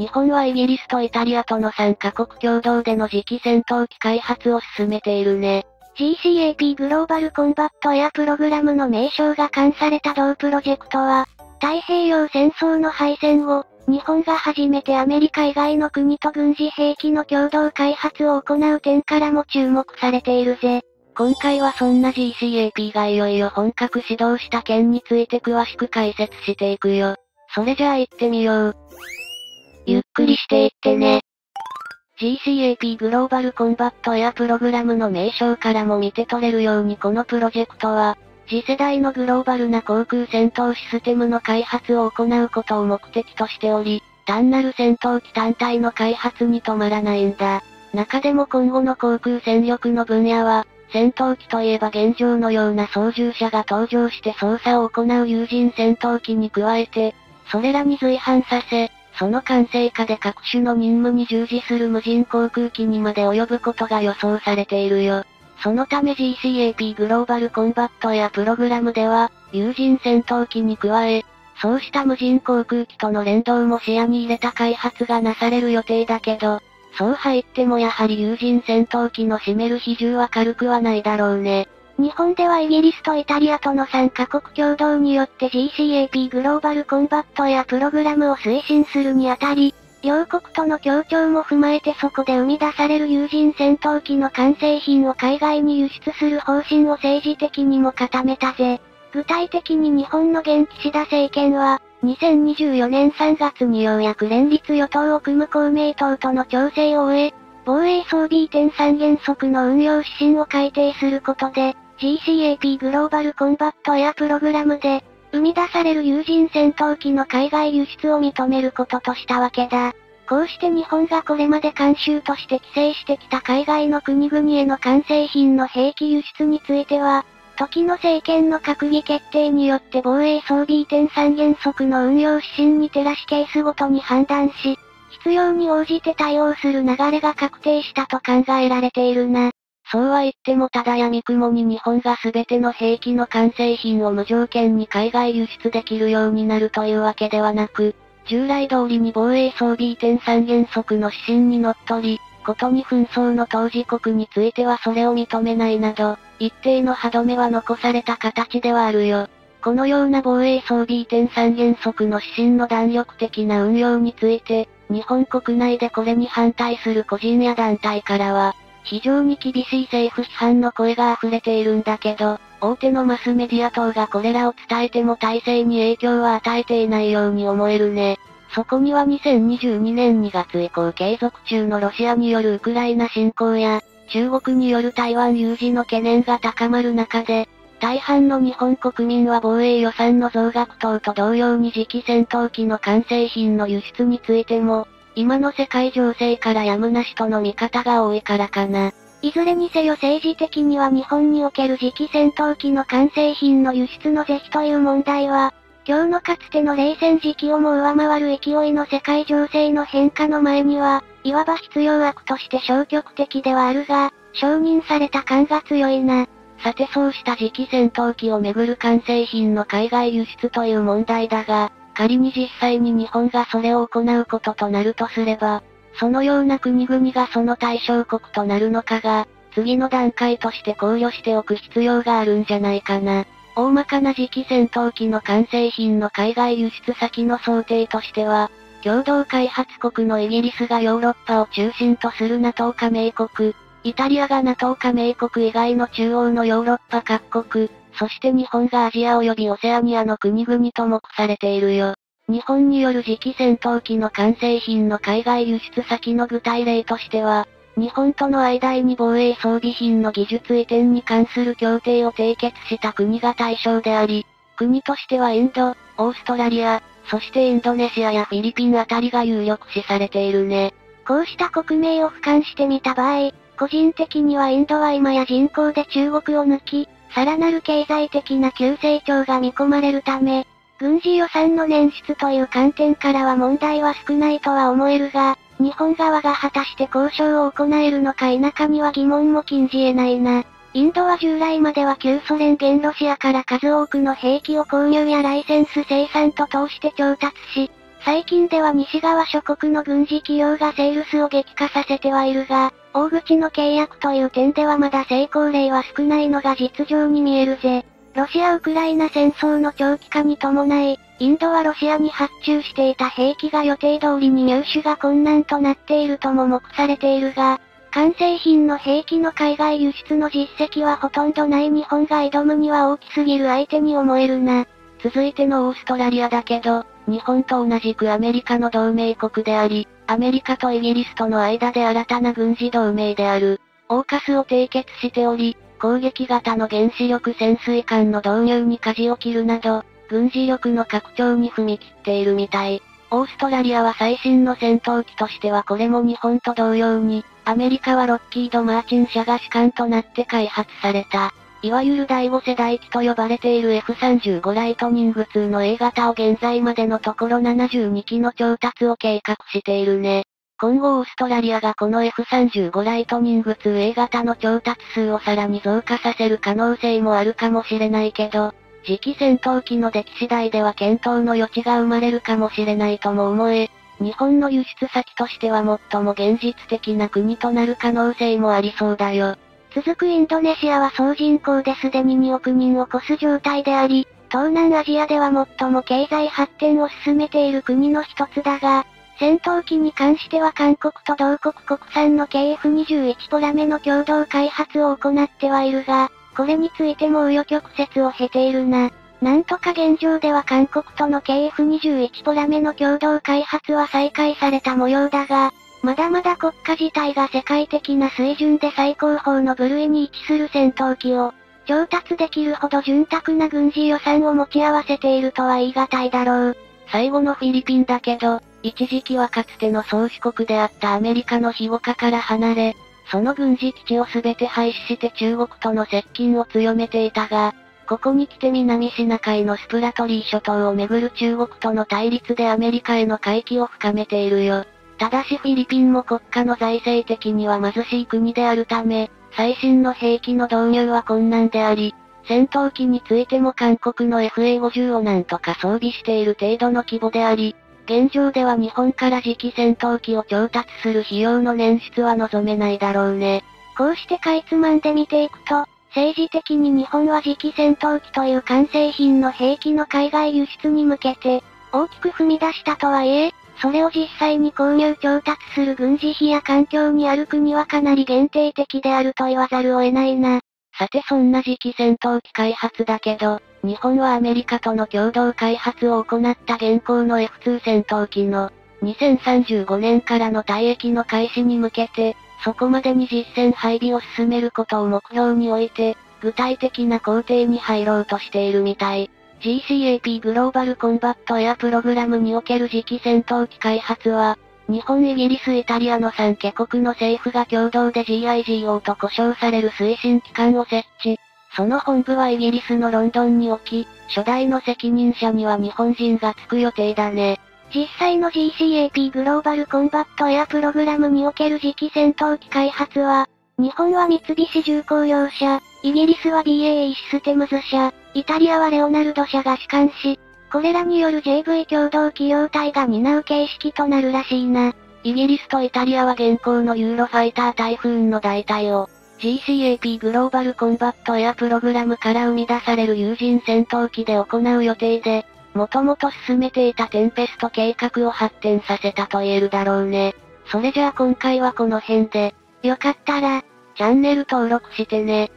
日本はイギリスとイタリアとの3カ国共同での次期戦闘機開発を進めているね。GCAP グローバルコンバットエアプログラムの名称が冠された同プロジェクトは、太平洋戦争の敗戦後、日本が初めてアメリカ以外の国と軍事兵器の共同開発を行う点からも注目されているぜ。今回はそんな GCAP がいよいよ本格始動した件について詳しく解説していくよ。それじゃあ行ってみよう。ゆっくりしていってね。GCAP グローバルコンバットエアプログラムの名称からも見て取れるようにこのプロジェクトは、次世代のグローバルな航空戦闘システムの開発を行うことを目的としており、単なる戦闘機単体の開発に止まらないんだ。中でも今後の航空戦力の分野は、戦闘機といえば現状のような操縦者が登場して操作を行う有人戦闘機に加えて、それらに随伴させ、その完成化で各種の任務に従事する無人航空機にまで及ぶことが予想されているよ。そのため GCAP グローバルコンバットやプログラムでは、有人戦闘機に加え、そうした無人航空機との連動も視野に入れた開発がなされる予定だけど、そう入ってもやはり有人戦闘機の占める比重は軽くはないだろうね。日本ではイギリスとイタリアとの3カ国共同によって GCAP グローバルコンバットやプログラムを推進するにあたり、両国との協調も踏まえてそこで生み出される有人戦闘機の完成品を海外に輸出する方針を政治的にも固めたぜ。具体的に日本の現岸田政権は、2024年3月にようやく連立与党を組む公明党との調整を終え、防衛装備移転三原則の運用指針を改定することで、GCAP グローバルコンバットエアプログラムで、生み出される有人戦闘機の海外輸出を認めることとしたわけだ。こうして日本がこれまで慣習として規制してきた海外の国々への完成品の兵器輸出については、時の政権の閣議決定によって防衛装備移転三原則の運用指針に照らしケースごとに判断し、必要に応じて対応する流れが確定したと考えられているな。そうは言ってもただやみくもに日本が全ての兵器の完成品を無条件に海外輸出できるようになるというわけではなく、従来通りに防衛装備移転三原則の指針にのっとり、ことに紛争の当事国についてはそれを認めないなど、一定の歯止めは残された形ではあるよ。このような防衛装備移転三原則の指針の弾力的な運用について、日本国内でこれに反対する個人や団体からは、非常に厳しい政府批判の声が溢れているんだけど、大手のマスメディア等がこれらを伝えても体制に影響は与えていないように思えるね。そこには2022年2月以降継続中のロシアによるウクライナ侵攻や、中国による台湾有事の懸念が高まる中で、大半の日本国民は防衛予算の増額等と同様に次期戦闘機の完成品の輸出についても、今の世界情勢からやむなしとの見方が多いからかな。いずれにせよ政治的には日本における次期戦闘機の完成品の輸出の是非という問題は、今日のかつての冷戦時期をも上回る勢いの世界情勢の変化の前には、いわば必要悪として消極的ではあるが、承認された感が強いな。さてそうした次期戦闘機をめぐる完成品の海外輸出という問題だが、仮に実際に日本がそれを行うこととなるとすれば、そのような国々がその対象国となるのかが、次の段階として考慮しておく必要があるんじゃないかな。大まかな次期戦闘機の完成品の海外輸出先の想定としては、共同開発国のイギリスがヨーロッパを中心とする NATO 加盟国、イタリアが NATO 加盟国以外の中央のヨーロッパ各国、そして日本がアジア及びオセアニアの国々と目されているよ。日本による次期戦闘機の完成品の海外輸出先の具体例としては、日本との間に防衛装備品の技術移転に関する協定を締結した国が対象であり、国としてはインド、オーストラリア、そしてインドネシアやフィリピンあたりが有力視されているね。こうした国名を俯瞰してみた場合、個人的にはインドは今や人口で中国を抜き、さらなる経済的な急成長が見込まれるため、軍事予算の捻出という観点からは問題は少ないとは思えるが、日本側が果たして交渉を行えるのか否かには疑問も禁じ得ないな。インドは従来までは旧ソ連現ロシアから数多くの兵器を購入やライセンス生産と通して調達し、最近では西側諸国の軍事企業がセールスを激化させてはいるが、大口の契約という点ではまだ成功例は少ないのが実情に見えるぜ。ロシア・ウクライナ戦争の長期化に伴い、インドはロシアに発注していた兵器が予定通りに入手が困難となっているとも目されているが、完成品の兵器の海外輸出の実績はほとんどない日本が挑むには大きすぎる相手に思えるな。続いてのオーストラリアだけど、日本と同じくアメリカの同盟国であり、アメリカとイギリスとの間で新たな軍事同盟である、オーカスを締結しており、攻撃型の原子力潜水艦の導入に舵を切るなど、軍事力の拡張に踏み切っているみたい。オーストラリアは最新の戦闘機としてはこれも日本と同様に、アメリカはロッキード・マーチン社が主艦となって開発された。いわゆる第5世代機と呼ばれている F35 ライトニング2の A 型を現在までのところ72機の調達を計画しているね。今後オーストラリアがこの F35 ライトニング 2A 型の調達数をさらに増加させる可能性もあるかもしれないけど、次期戦闘機の出来次第では検討の余地が生まれるかもしれないとも思え、日本の輸出先としては最も現実的な国となる可能性もありそうだよ。続くインドネシアは総人口ですでに2億人を超す状態であり、東南アジアでは最も経済発展を進めている国の一つだが、戦闘機に関しては韓国と同国国産の KF21 ポラメの共同開発を行ってはいるが、これについても紆余曲折を経ているな。なんとか現状では韓国との KF21 ポラメの共同開発は再開された模様だが、まだまだ国家自体が世界的な水準で最高峰の部類に位置する戦闘機を、調達できるほど潤沢な軍事予算を持ち合わせているとは言い難いだろう。最後のフィリピンだけど、一時期はかつての宗主国であったアメリカの庇護下から離れ、その軍事基地をすべて廃止して中国との接近を強めていたが、ここに来て南シナ海のスプラトリー諸島をめぐる中国との対立でアメリカへの回帰を深めているよ。ただしフィリピンも国家の財政的には貧しい国であるため、最新の兵器の導入は困難であり、戦闘機についても韓国の FA50 をなんとか装備している程度の規模であり、現状では日本から次期戦闘機を調達する費用の捻出は望めないだろうね。こうしてかいつまんで見ていくと、政治的に日本は次期戦闘機という完成品の兵器の海外輸出に向けて、大きく踏み出したとはいえ、それを実際に購入調達する軍事費や環境にある国はかなり限定的であると言わざるを得ないな。さてそんな次期戦闘機開発だけど、日本はアメリカとの共同開発を行った現行の F2 戦闘機の2035年からの退役の開始に向けて、そこまでに実戦配備を進めることを目標において、具体的な工程に入ろうとしているみたい。GCAP グローバルコンバットエアプログラムにおける次期戦闘機開発は、日本、イギリス、イタリアの3カ国の政府が共同で GIGO と呼称される推進機関を設置。その本部はイギリスのロンドンに置き、初代の責任者には日本人がつく予定だね。実際の GCAP グローバルコンバットエアプログラムにおける次期戦闘機開発は、日本は三菱重工業社、イギリスは BAE システムズ社、イタリアはレオナルド社が主管し、これらによる JV 共同企業体が担う形式となるらしいな。イギリスとイタリアは現行のユーロファイタータイフーンの代替を、GCAP グローバルコンバットエアプログラムから生み出される有人戦闘機で行う予定で、もともと進めていたテンペスト計画を発展させたと言えるだろうね。それじゃあ今回はこの辺で、よかったら、チャンネル登録してね。